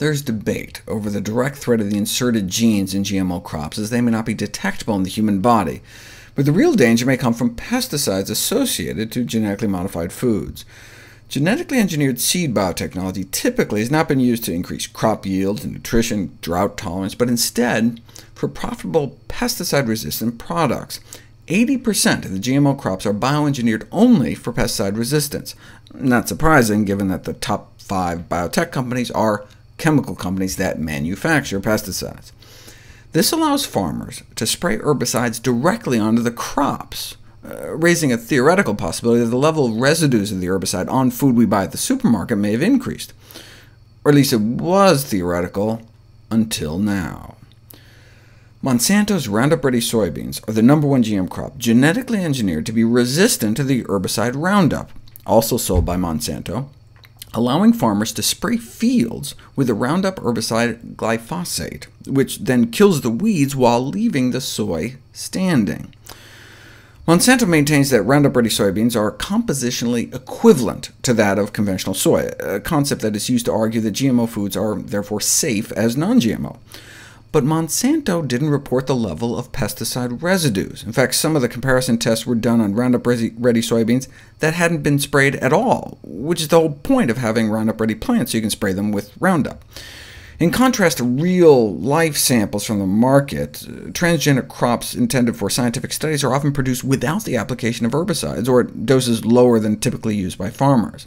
There's debate over the direct threat of the inserted genes in GMO crops, as they may not be detectable in the human body, but the real danger may come from pesticides associated to genetically modified foods. Genetically engineered seed biotechnology typically has not been used to increase crop yields nutrition, drought tolerance, but instead for profitable pesticide-resistant products. 80% of the GMO crops are bioengineered only for pesticide resistance. Not surprising, given that the top five biotech companies are chemical companies that manufacture pesticides. This allows farmers to spray herbicides directly onto the crops, uh, raising a theoretical possibility that the level of residues of the herbicide on food we buy at the supermarket may have increased. Or at least it was theoretical until now. Monsanto's Roundup Ready soybeans are the number one GM crop, genetically engineered to be resistant to the herbicide Roundup, also sold by Monsanto, allowing farmers to spray fields with the Roundup herbicide glyphosate, which then kills the weeds while leaving the soy standing. Monsanto maintains that Roundup Ready soybeans are compositionally equivalent to that of conventional soy, a concept that is used to argue that GMO foods are therefore safe as non-GMO. But Monsanto didn't report the level of pesticide residues. In fact, some of the comparison tests were done on Roundup Ready soybeans that hadn't been sprayed at all, which is the whole point of having Roundup Ready plants, so you can spray them with Roundup. In contrast to real-life samples from the market, uh, transgenic crops intended for scientific studies are often produced without the application of herbicides, or at doses lower than typically used by farmers.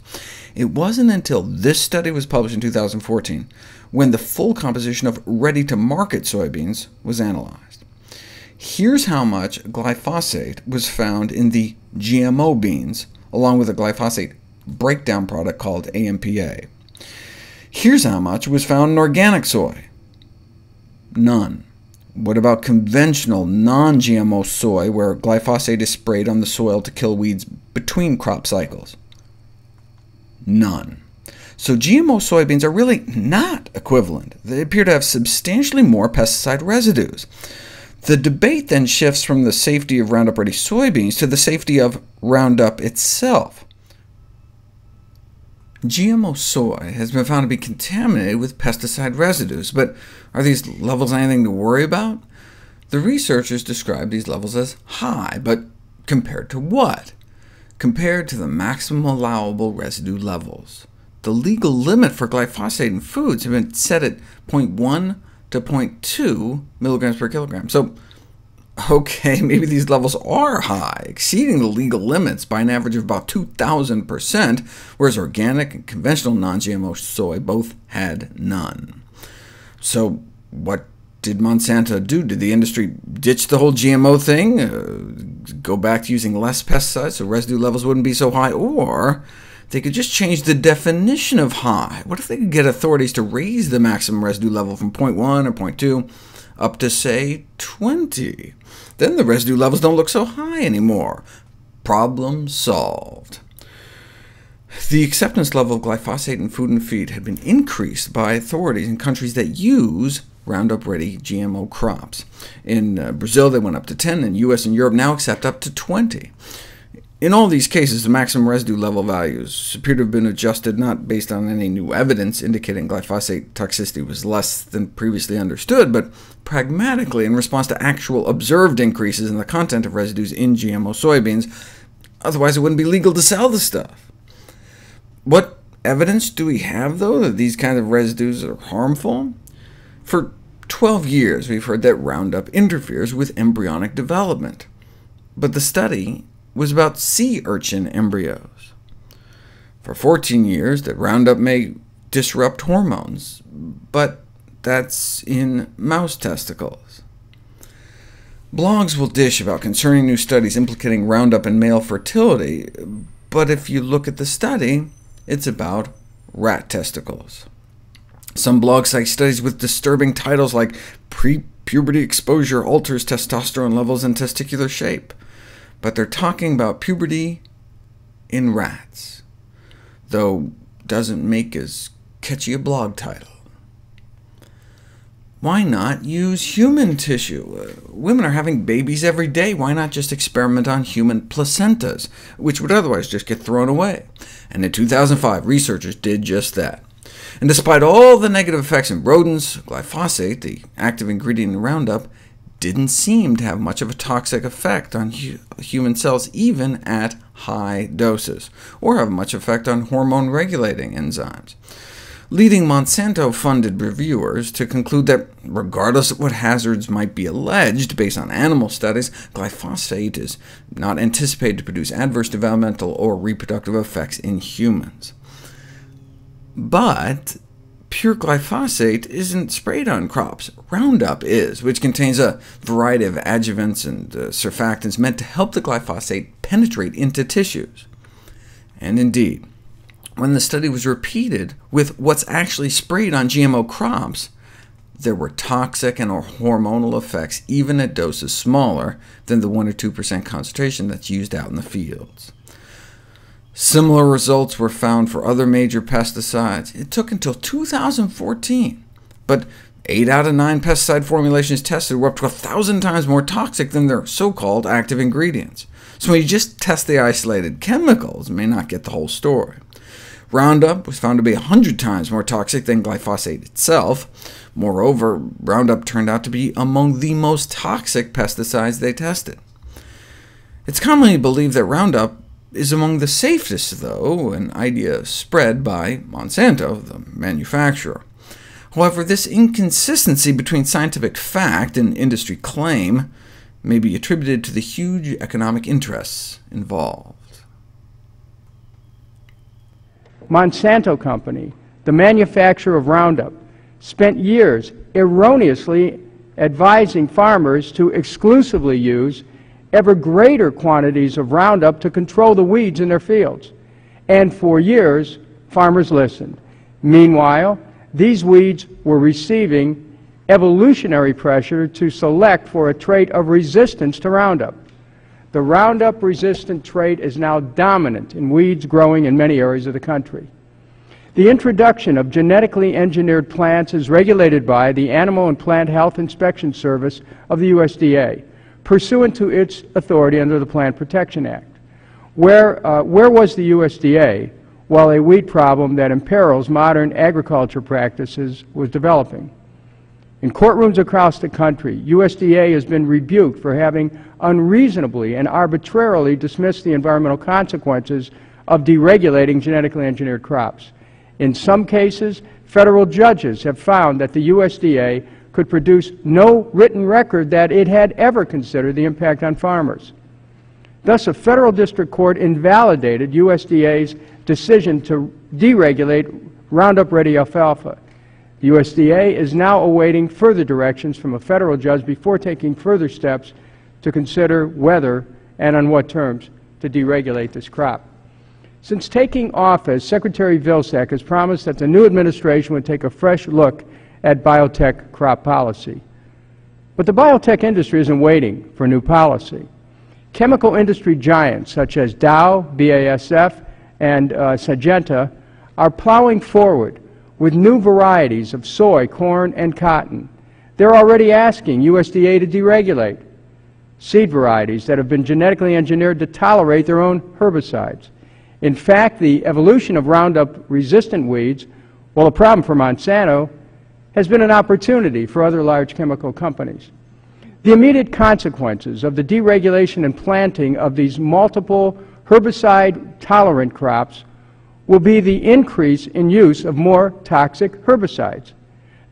It wasn't until this study was published in 2014 when the full composition of ready-to-market soybeans was analyzed. Here's how much glyphosate was found in the GMO beans, along with a glyphosate breakdown product called AMPA. Here's how much was found in organic soy. None. What about conventional non-GMO soy, where glyphosate is sprayed on the soil to kill weeds between crop cycles? None. So GMO soybeans are really not equivalent. They appear to have substantially more pesticide residues. The debate then shifts from the safety of Roundup Ready soybeans to the safety of Roundup itself. GMO soy has been found to be contaminated with pesticide residues, but are these levels anything to worry about? The researchers describe these levels as high, but compared to what? Compared to the maximum allowable residue levels. The legal limit for glyphosate in foods has been set at 0.1 to 0.2 milligrams per kilogram. So OK, maybe these levels are high, exceeding the legal limits by an average of about 2,000%, whereas organic and conventional non-GMO soy both had none. So what did Monsanto do? Did the industry ditch the whole GMO thing, uh, go back to using less pesticides so residue levels wouldn't be so high, or they could just change the definition of high? What if they could get authorities to raise the maximum residue level from 0.1 or 0.2 up to, say, 20? Then the residue levels don't look so high anymore. Problem solved. The acceptance level of glyphosate in food and feed had been increased by authorities in countries that use Roundup-ready GMO crops. In uh, Brazil they went up to 10, and US and Europe now accept up to 20. In all these cases, the maximum residue level values appear to have been adjusted not based on any new evidence indicating glyphosate toxicity was less than previously understood, but pragmatically in response to actual observed increases in the content of residues in GMO soybeans. Otherwise, it wouldn't be legal to sell the stuff. What evidence do we have, though, that these kinds of residues are harmful? For 12 years, we've heard that Roundup interferes with embryonic development. But the study was about sea urchin embryos. For 14 years, that Roundup may disrupt hormones, but that's in mouse testicles. Blogs will dish about concerning new studies implicating Roundup in male fertility, but if you look at the study, it's about rat testicles. Some blogs cite studies with disturbing titles like Pre-puberty exposure alters testosterone levels and testicular shape but they're talking about puberty in rats, though doesn't make as catchy a blog title. Why not use human tissue? Uh, women are having babies every day. Why not just experiment on human placentas, which would otherwise just get thrown away? And in 2005, researchers did just that. And despite all the negative effects in rodents, glyphosate, the active ingredient in Roundup, didn't seem to have much of a toxic effect on hu human cells even at high doses, or have much effect on hormone-regulating enzymes, leading Monsanto-funded reviewers to conclude that regardless of what hazards might be alleged based on animal studies, glyphosate is not anticipated to produce adverse developmental or reproductive effects in humans. But pure glyphosate isn't sprayed on crops. Roundup is, which contains a variety of adjuvants and uh, surfactants meant to help the glyphosate penetrate into tissues. And indeed, when the study was repeated with what's actually sprayed on GMO crops, there were toxic and hormonal effects even at doses smaller than the 1 or 2% concentration that's used out in the fields. Similar results were found for other major pesticides. It took until 2014, but 8 out of 9 pesticide formulations tested were up to 1,000 times more toxic than their so-called active ingredients. So when you just test the isolated chemicals, you may not get the whole story. Roundup was found to be 100 times more toxic than glyphosate itself. Moreover, Roundup turned out to be among the most toxic pesticides they tested. It's commonly believed that Roundup is among the safest, though, an idea spread by Monsanto, the manufacturer. However, this inconsistency between scientific fact and industry claim may be attributed to the huge economic interests involved. Monsanto Company, the manufacturer of Roundup, spent years erroneously advising farmers to exclusively use ever greater quantities of Roundup to control the weeds in their fields. And for years, farmers listened. Meanwhile, these weeds were receiving evolutionary pressure to select for a trait of resistance to Roundup. The Roundup-resistant trait is now dominant in weeds growing in many areas of the country. The introduction of genetically engineered plants is regulated by the Animal and Plant Health Inspection Service of the USDA pursuant to its authority under the Plant Protection Act. Where, uh, where was the USDA while a weed problem that imperils modern agriculture practices was developing? In courtrooms across the country, USDA has been rebuked for having unreasonably and arbitrarily dismissed the environmental consequences of deregulating genetically engineered crops. In some cases, federal judges have found that the USDA could produce no written record that it had ever considered the impact on farmers. Thus, a federal district court invalidated USDA's decision to deregulate Roundup Ready alfalfa. The USDA is now awaiting further directions from a federal judge before taking further steps to consider whether and on what terms to deregulate this crop. Since taking office, Secretary Vilsack has promised that the new administration would take a fresh look at biotech crop policy. But the biotech industry isn't waiting for new policy. Chemical industry giants such as Dow, BASF, and uh, Syngenta are plowing forward with new varieties of soy, corn, and cotton. They're already asking USDA to deregulate seed varieties that have been genetically engineered to tolerate their own herbicides. In fact, the evolution of Roundup-resistant weeds, while a problem for Monsanto, has been an opportunity for other large chemical companies. The immediate consequences of the deregulation and planting of these multiple herbicide-tolerant crops will be the increase in use of more toxic herbicides.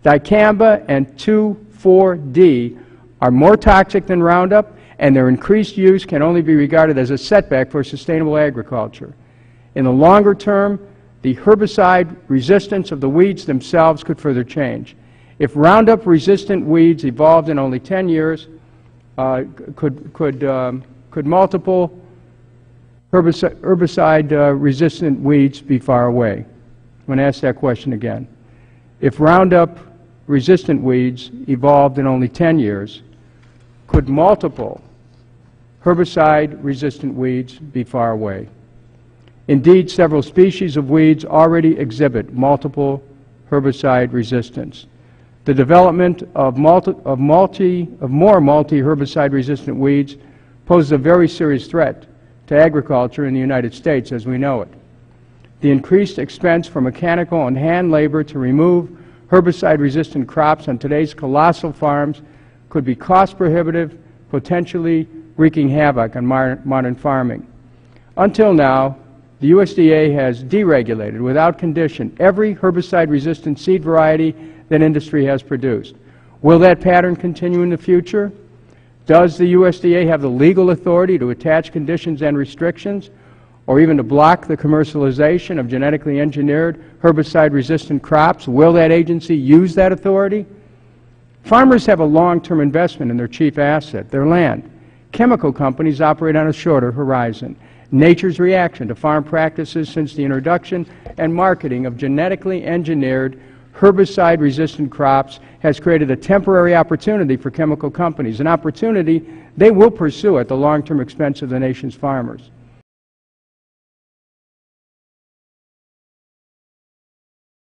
Dicamba and 2,4-D are more toxic than Roundup, and their increased use can only be regarded as a setback for sustainable agriculture. In the longer term, the herbicide resistance of the weeds themselves could further change. If Roundup-resistant weeds evolved in only 10 years, uh, could, could, um, could multiple herbicide-resistant uh, weeds be far away? I'm going to ask that question again. If Roundup-resistant weeds evolved in only 10 years, could multiple herbicide-resistant weeds be far away? Indeed, several species of weeds already exhibit multiple herbicide resistance. The development of, multi, of, multi, of more multi-herbicide-resistant weeds poses a very serious threat to agriculture in the United States as we know it. The increased expense for mechanical and hand labor to remove herbicide-resistant crops on today's colossal farms could be cost prohibitive, potentially wreaking havoc on modern farming. Until now, the USDA has deregulated without condition every herbicide-resistant seed variety that industry has produced. Will that pattern continue in the future? Does the USDA have the legal authority to attach conditions and restrictions, or even to block the commercialization of genetically engineered herbicide-resistant crops? Will that agency use that authority? Farmers have a long-term investment in their chief asset, their land. Chemical companies operate on a shorter horizon. Nature's reaction to farm practices since the introduction and marketing of genetically engineered herbicide-resistant crops has created a temporary opportunity for chemical companies, an opportunity they will pursue at the long-term expense of the nation's farmers.